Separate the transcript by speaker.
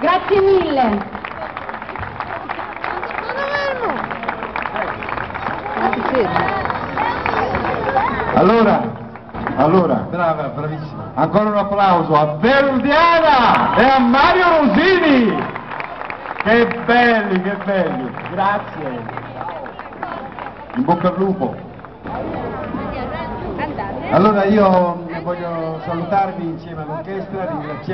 Speaker 1: Grazie mille. Allora, allora,
Speaker 2: brava, bravissima.
Speaker 1: Ancora un applauso a Verdiana e a Mario Rosini. Che belli, che belli. Grazie. In bocca al lupo.
Speaker 2: Allora io voglio salutarvi insieme all'orchestra, ringraziarvi.